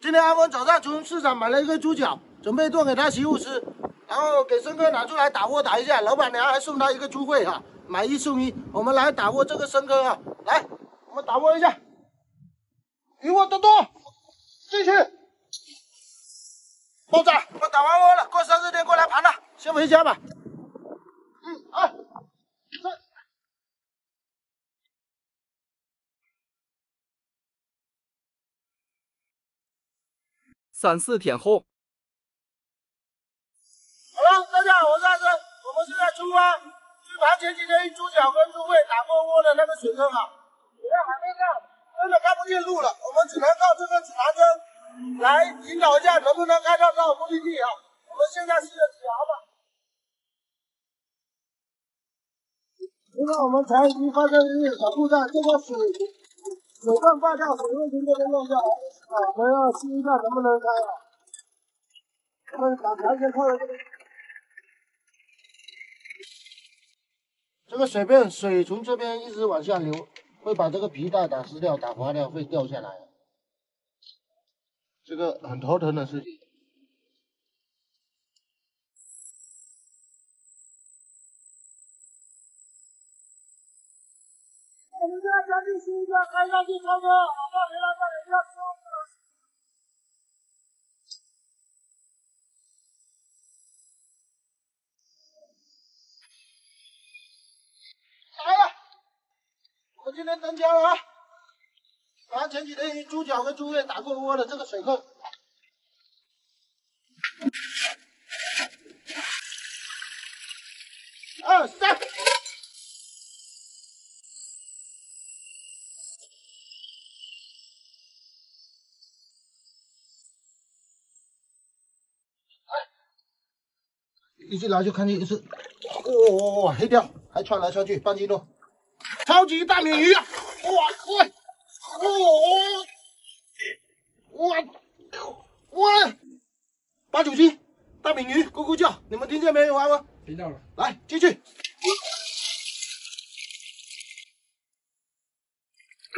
今天阿峰早上从市场买了一个猪脚，准备炖给他媳妇吃，然后给生哥拿出来打窝打一下。老板娘还送他一个猪会哈，买一送一。我们来打窝这个生哥啊，来，我们打窝一下，鱼窝多多，进去，爆炸！我打完窝了，过三四天过来盘了，先回家吧。嗯，二，三四天后，好了，大家好，我是阿生，我们现在出发去盘前几天猪脚跟猪胃打过窝的那个水坑啊。水在海面上真的看不见路了，我们只能靠这个指南针来引导一下，能不能开到到目的地啊？我们现在试着指航吧。因为我们才已经发生一点小故障，这个水水泵挂掉，水位从这边弄掉。啊，我们要试一下能不能开啊？我们把船先靠在这里。这个水变水从这边一直往下流，会把这个皮带打湿掉、打滑掉，会掉下来。这个很头疼的事情。我们现在将近十一点开上去超车，马上回来，快点不要失误。来了，我今天登江了啊！把前几天猪脚跟猪胃打过窝的这个水坑。二三。一进来就看见一只，哇哇哇黑钓，还窜来窜去，半斤多，超级大鲶鱼啊！哇哇哇哇！八九斤大鲶鱼，咕咕叫，你们听见没有啊？听到了，来进去。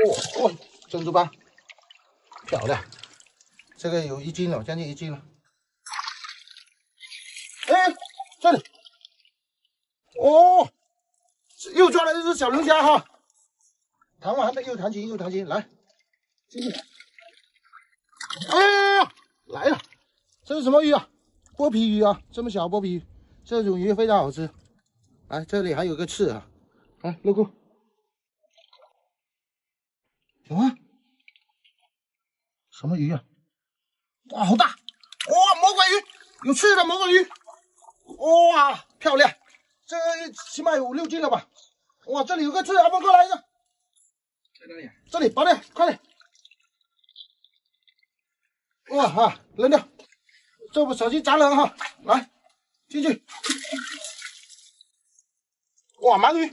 哇哇，珍珠斑，漂亮，这个有一斤了，将近一斤了。哎。这里，哦，又抓了一只小龙虾哈，弹完的又弹琴又弹琴，来，进去，哎呀，来了，这是什么鱼啊？剥皮鱼啊，这么小剥皮鱼，这种鱼非常好吃。来，这里还有个刺啊，来，露过，什么？什么鱼啊？哇，好大！哇，魔鬼鱼，有刺的魔鬼鱼。哇，漂亮！这起码有五六斤了吧？哇，这里有个刺，阿峰过来一个，在哪里？这里拔掉，快点！哇哈，扔掉，这不小心砸人哈！来，进去！哇，鳗鱼！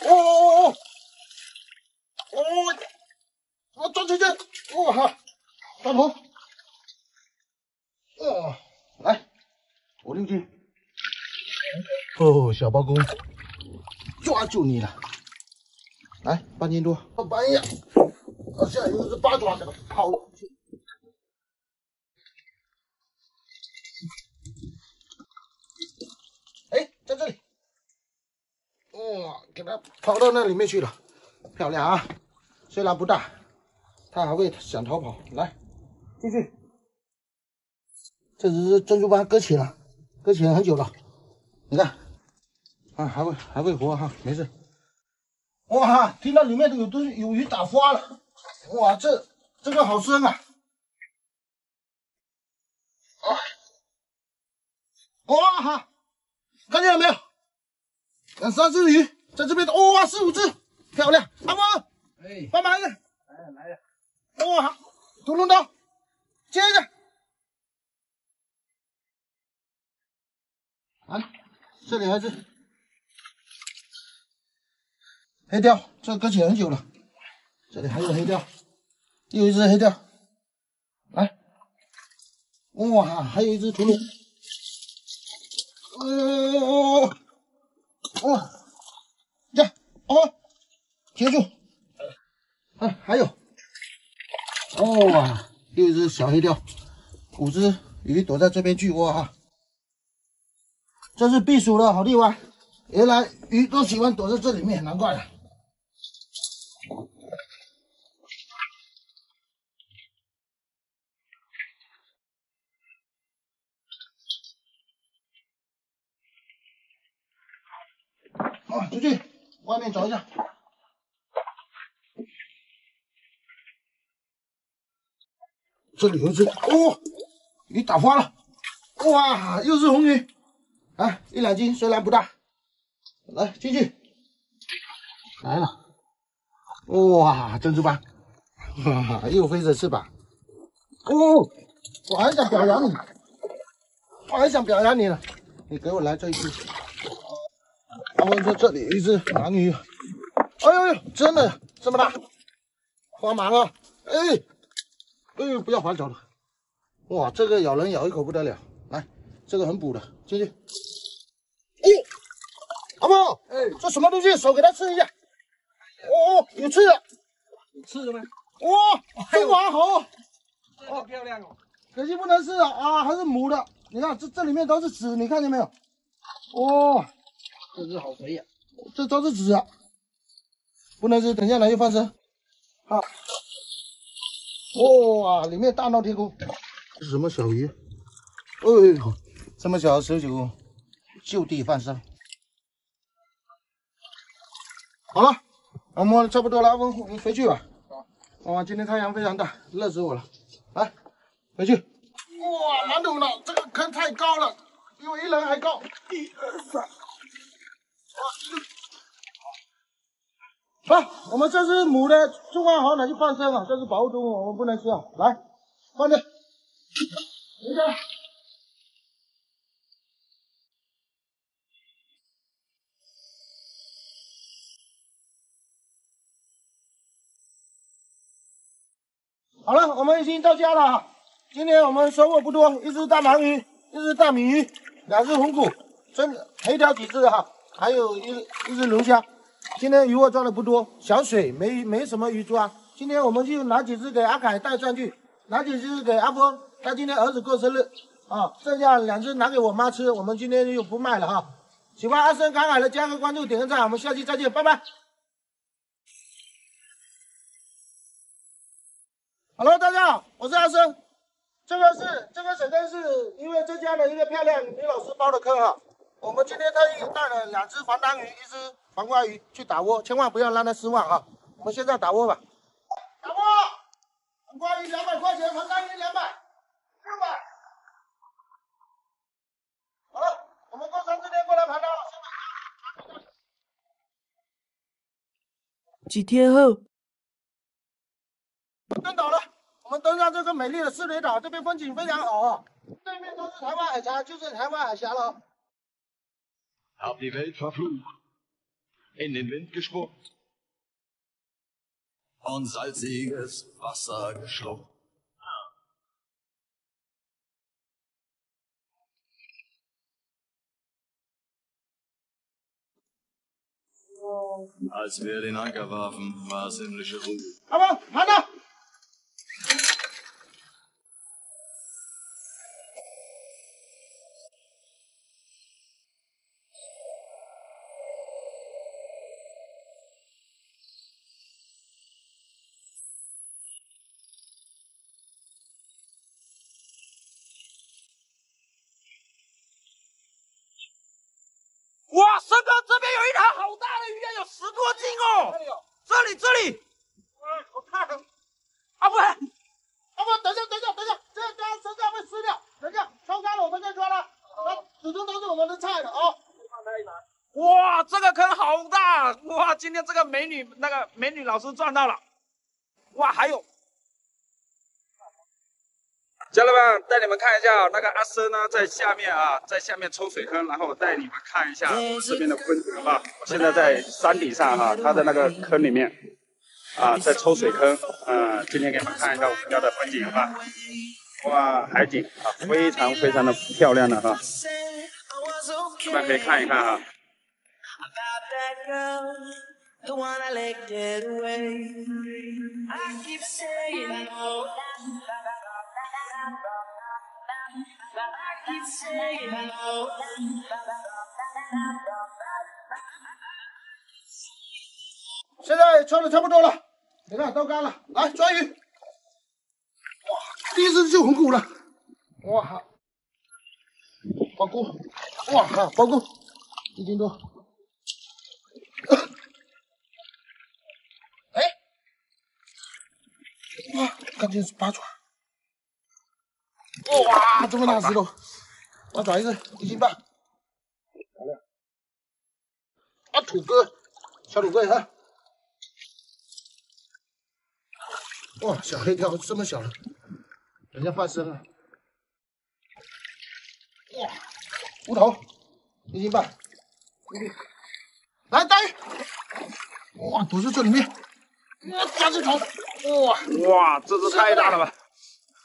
哦哦哦哦哦！我抓进去！哇哈，大头！哦，来！五六斤，哦，小包公。抓住你了，来半斤多，好半呀，啊，现在有一只八爪，给它抛出去，哎，在这里，哇，给它跑到那里面去了，漂亮啊，虽然不大，它还会想逃跑，来，继续，这只是珍珠斑搁浅了。搁浅很久了，你看，啊，还会还会活哈，没事。哇，听到里面都有东西，有鱼打花了。哇，这这个好深啊！啊，哇哈，看见了没有？两三只鱼在这边的，哇，四五只，漂亮。阿峰，哎，帮忙一个，来来了。哇，独龙刀，接着。啊，这里还是黑钓，这搁浅很久了。这里还有黑钓，又一只黑钓，来，哇，还有一只屠龙，哦，哇，这哦，接住，啊，还有，哇，又一只小黑钓，五只鱼躲在这边巨窝哈。这是避暑的好地方，原来鱼都喜欢躲在这里面，难怪了。啊，出去外面找一下。这里有一只，哦，鱼打花了，哇，又是红鱼，啊，一两斤，虽然不大，来进去，来了，哇，珍珠斑，哈哈，又飞着翅膀，哦，我还想表扬你，我还想表扬你呢，你给我来这一只。他们说这里一只蓝鱼，哎呦呦，真的这么大，慌忙啊！哎，哎呦，不要还手了，哇，这个咬人咬一口不得了，来，这个很补的，进去。哎，阿茂，哎，这什么东西？手给它吃一下。哦哦，有刺的，有刺的吗？哇，中华猴，好漂亮哦，可惜不能吃啊，啊，还是母的，你看这这里面都是籽，你看见没有？哇。这只好肥呀！这都是籽啊，不能吃，等下来又放生。好，哇，里面大闹天宫，这是什么小鱼？哎呦，这么小的蛇酒，就地放生。好了，我们差不多了，我们回去吧。哇，今天太阳非常大，热死我了。来，回去。哇，难懂了，这个坑太高了，比我一人还高。一二三。好，我们这只母的中华蚝拿去放生了，这是保护动物，我们不能吃啊！来，放着，回家。好了，我们已经到家了。今天我们收获不多，一只大鳗鱼，一只大米鱼，两只红骨，真黑条几只哈。还有一一只龙虾，今天鱼我抓的不多，小水没没什么鱼抓。今天我们就拿几只给阿凯带上去，拿几只给阿峰，他今天儿子过生日啊，剩下两只拿给我妈吃。我们今天就不卖了哈。喜欢阿生赶海的加个关注，点个赞，我们下期再见，拜拜。Hello，大家好，我是阿生，这个是这个水坑是因为浙江的一个漂亮女老师包的坑哈。我们今天特意带了两只黄丹鱼，一只黄瓜鱼去打窝，千万不要让它失望啊！我们现在打窝吧。打窝，黄瓜鱼两百块钱，黄丹鱼两百，六百。好了，我们过三四天过来盘到了。几天后，登岛了，我们登上这个美丽的四雷岛，这边风景非常好啊，对面都是台湾海峡，就是台湾海峡了。Hab die Welt verflucht, in den Wind gespuckt und salziges Wasser geschluckt. Als wir den Anker warfen, war es himmlische Ruhe. Aber, Hanna! 这里，这里。哎，好大！阿不，阿不，等一下，等一下，等一下，这刚身上被撕掉。等一下，抽干了我们再抓它。始终都是我们的菜的啊。哇，这个坑好大！哇，今天这个美女那个美女老师赚到了。哇，还有。家人们，带你们看一下那个阿生呢，在下面啊，在下面抽水坑，然后我带你们看一下这边的风景，好不好？我现在在山顶上哈，他的那个坑里面啊，在抽水坑，嗯，今天给你们看一下我们家的风景，好吧？哇，海景啊，非常非常的漂亮的哈，大家可以看一看哈。现在敲的差不多了，你看都干了，来抓鱼。哇，第一次就红骨了，哇哈，包谷，哇哈，包谷，一斤多。哎，哇，赶紧八爪。哇，这么大石头，八爪一个，一斤半。啊，土哥，小土哥，你看。哇，小黑条这么小了，人家放生了。哇，乌头一斤半，来大鱼。哇，躲在这里面。哇，夹着头。哇哇，这只太大了吧？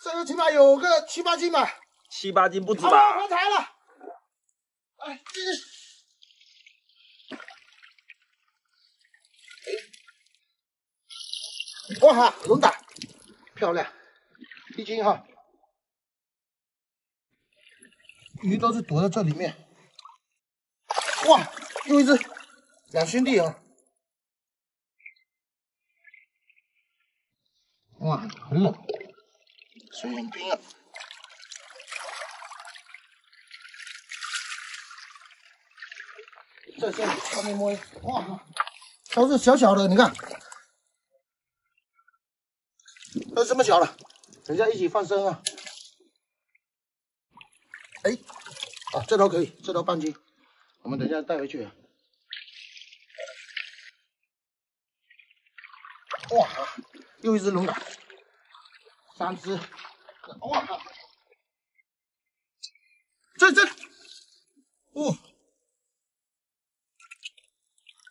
这个起码有个七八斤吧。七八斤不止吧？发财了。哎，继续。哇哈，龙胆，漂亮，一斤哈。鱼都是躲在这里面。哇，又一只，两兄弟啊。哇，很猛，水很冰啊。在这里上面摸一，哇，都是小小的，你看，都这么小了，等一下一起放生啊。哎，啊，这头可以，这头半斤，我们等一下带回去啊。哇，又一只龙胆，三只，哇，这这，哦。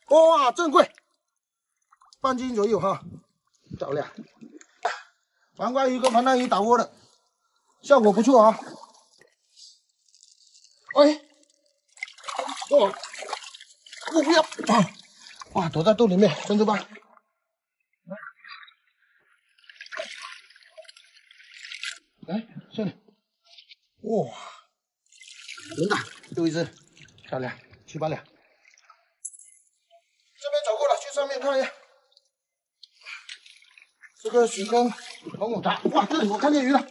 哇，正贵，半斤左右哈，漂亮。黄瓜鱼跟黄带鱼打窝的，效果不错啊。哎，哇，我不要啊！哇，躲在洞里面，珍珠吧。来，这里。哇，真的又一只，漂亮，七八两。这边看一下。这个水坑龙骨茶，哇，这里我看见鱼了。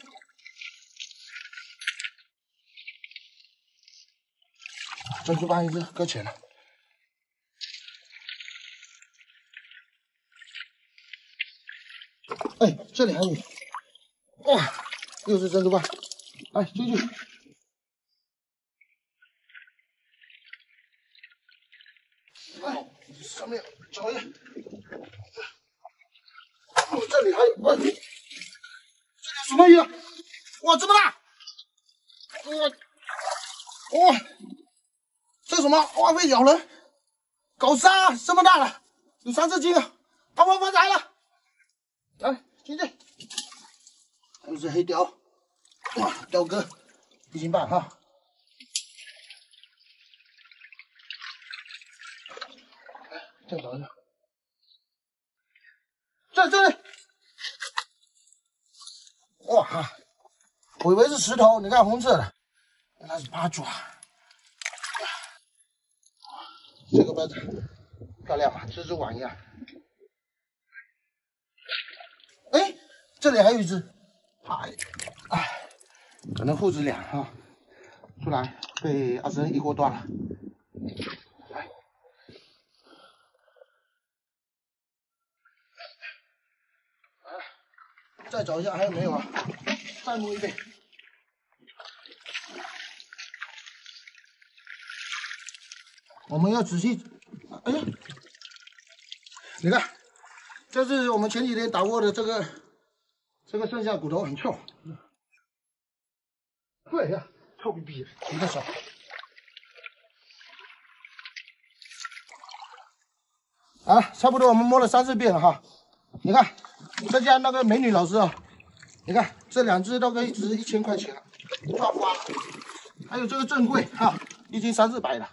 珍珠斑一只，搁浅了。哎，这里还有，哇，又是珍珠斑，来进去。哎，上面找一下。哦，这里还有，这里什么鱼？哇，这么大！哇，哇，这什么？哇，被咬人！搞啥？这么大了，有三四斤啊！啊，我发财了！来，进去。又是黑鲷，哇，鲷哥，一斤半哈。再找一下，这这里，哇哈，我以为是石头，你看红色的，原来是八爪。这个杯子漂亮吧？蜘蛛网一样。哎，这里还有一只，哎，哎，可能父子俩哈，出来被阿生一锅端了。再找一下还有没有啊？再摸一遍。我们要仔细，哎呀，你看，这是我们前几天打窝的这个，这个剩下骨头很臭。对呀，臭逼逼的，一个手。啊，差不多我们摸了三四遍了哈，你看。这家那个美女老师啊，你看这两只都可以值一千块钱了，赚花。还有这个正贵哈，一斤三四百的，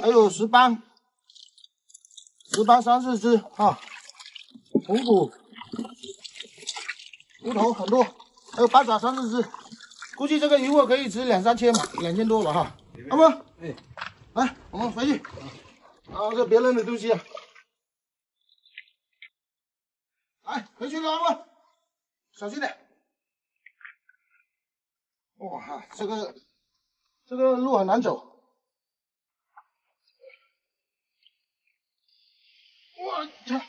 还有石斑，石斑三四只哈，红骨，乌头很多，还有八爪三四只，估计这个鱼货可以值两三千吧，两千多吧哈。阿波，哎，来，我们回去。啊，这别人的东西啊。来，回去了，阿波，小心点。哇，这个这个路很难走。我操！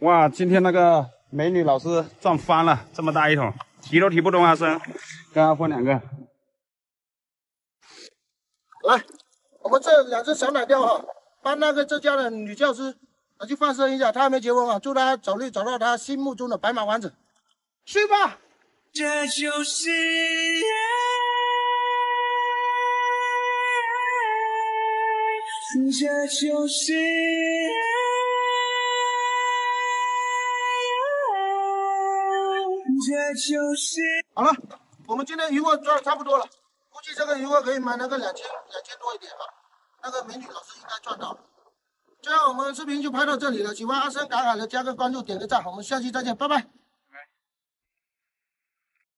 哇，今天那个美女老师撞翻了，这么大一桶，提都提不动啊，生，跟阿峰两个。来，我们这两只小奶雕哈，帮那个浙江的女教师拿去放生一下，她还没结婚啊，祝她早日找到她心目中的白马王子。去吧。这就是爱，这就是爱，这就是。好了，我们今天鱼货抓的差不多了，估计这个鱼货可以买那个两千两千多一点啊。那个美女老师赚到了。最后我们视频就拍到这里了，喜欢阿生赶海的加个关注，点个赞，我们下期再见，拜拜。